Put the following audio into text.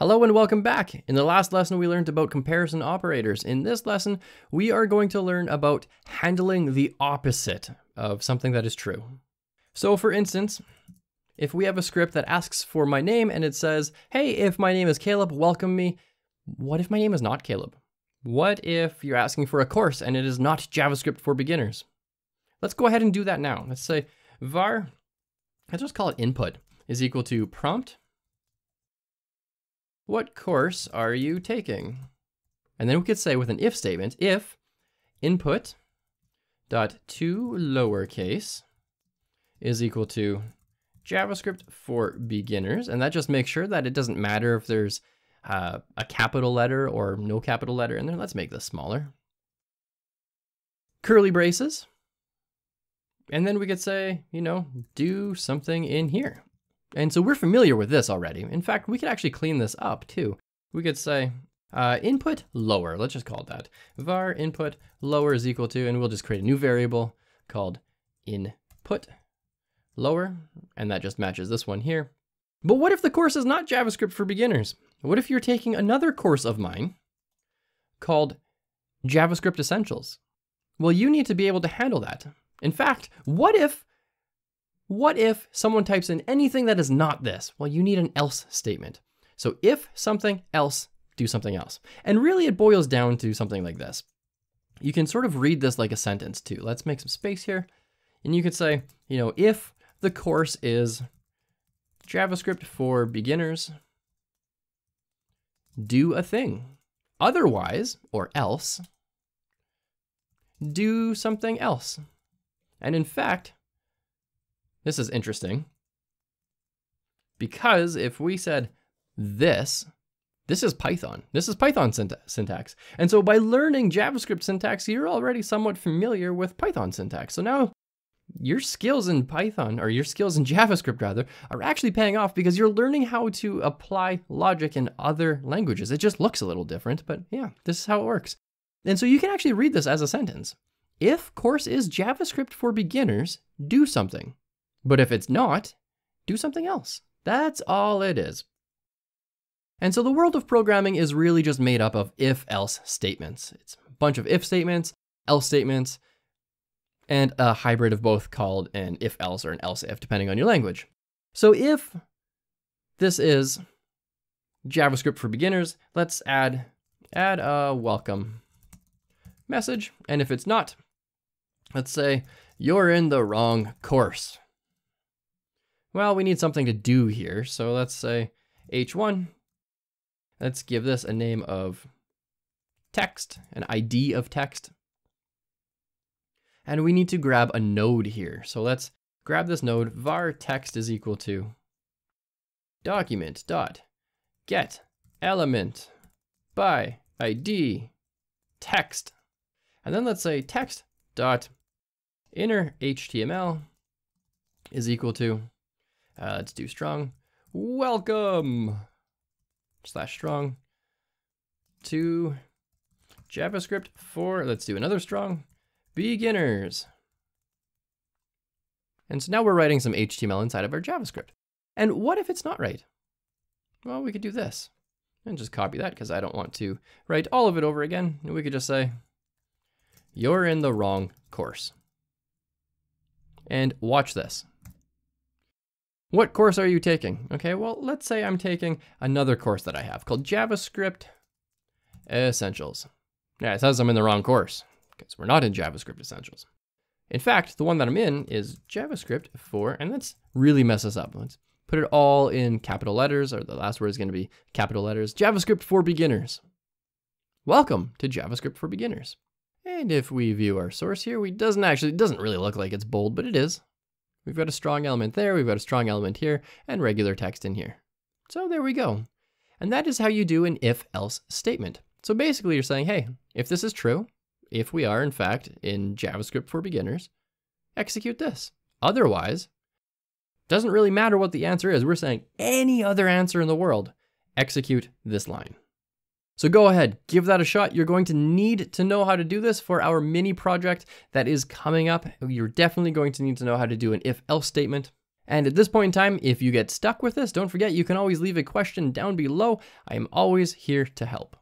Hello and welcome back. In the last lesson, we learned about comparison operators. In this lesson, we are going to learn about handling the opposite of something that is true. So for instance, if we have a script that asks for my name and it says, hey, if my name is Kalob, welcome me. What if my name is not Kalob? What if you're asking for a course and it is not JavaScript for beginners? Let's go ahead and do that now. Let's say var, let's just call it input, is equal to prompt what course are you taking? And then we could say with an if statement, if input dot to lowercase is equal to JavaScript for beginners. And that just makes sure that it doesn't matter if there's uh, a capital letter or no capital letter in there. Let's make this smaller. Curly braces. And then we could say, you know, do something in here. And so we're familiar with this already. In fact, we could actually clean this up too. We could say uh, input lower, let's just call it that. var input lower is equal to, and we'll just create a new variable called input lower, and that just matches this one here. But what if the course is not JavaScript for beginners? What if you're taking another course of mine called JavaScript Essentials? Well, you need to be able to handle that. In fact, what if what if someone types in anything that is not this? Well, you need an else statement. So if something else, do something else. And really it boils down to something like this. You can sort of read this like a sentence too. Let's make some space here. And you could say, you know, if the course is JavaScript for beginners, do a thing. Otherwise, or else, do something else. And in fact, this is interesting. Because if we said this, this is Python. This is Python syntax. And so by learning JavaScript syntax, you're already somewhat familiar with Python syntax. So now your skills in Python, or your skills in JavaScript rather, are actually paying off because you're learning how to apply logic in other languages. It just looks a little different, but yeah, this is how it works. And so you can actually read this as a sentence. If course is JavaScript for beginners, do something. But if it's not, do something else. That's all it is. And so the world of programming is really just made up of if-else statements. It's a bunch of if statements, else statements, and a hybrid of both called an if-else or an else-if, depending on your language. So if this is JavaScript for beginners, let's add, add a welcome message. And if it's not, let's say, you're in the wrong course. Well, we need something to do here. So let's say h1. Let's give this a name of text, an ID of text. And we need to grab a node here. So let's grab this node var text is equal to document dot get element by ID text. And then let's say text dot inner HTML is equal to uh, let's do strong. Welcome slash strong to JavaScript for, let's do another strong, beginners. And so now we're writing some HTML inside of our JavaScript. And what if it's not right? Well, we could do this and just copy that because I don't want to write all of it over again. We could just say, you're in the wrong course. And watch this. What course are you taking? Okay, well, let's say I'm taking another course that I have called JavaScript Essentials. Yeah, it says I'm in the wrong course because we're not in JavaScript Essentials. In fact, the one that I'm in is JavaScript for, and let's really mess us up. Let's put it all in capital letters, or the last word is going to be capital letters, JavaScript for beginners. Welcome to JavaScript for beginners. And if we view our source here, we doesn't actually, it doesn't really look like it's bold, but it is. We've got a strong element there, we've got a strong element here, and regular text in here. So there we go. And that is how you do an if-else statement. So basically you're saying, hey, if this is true, if we are in fact in JavaScript for beginners, execute this. Otherwise, doesn't really matter what the answer is. We're saying any other answer in the world, execute this line. So go ahead, give that a shot. You're going to need to know how to do this for our mini project that is coming up. You're definitely going to need to know how to do an if else statement. And at this point in time, if you get stuck with this, don't forget you can always leave a question down below. I am always here to help.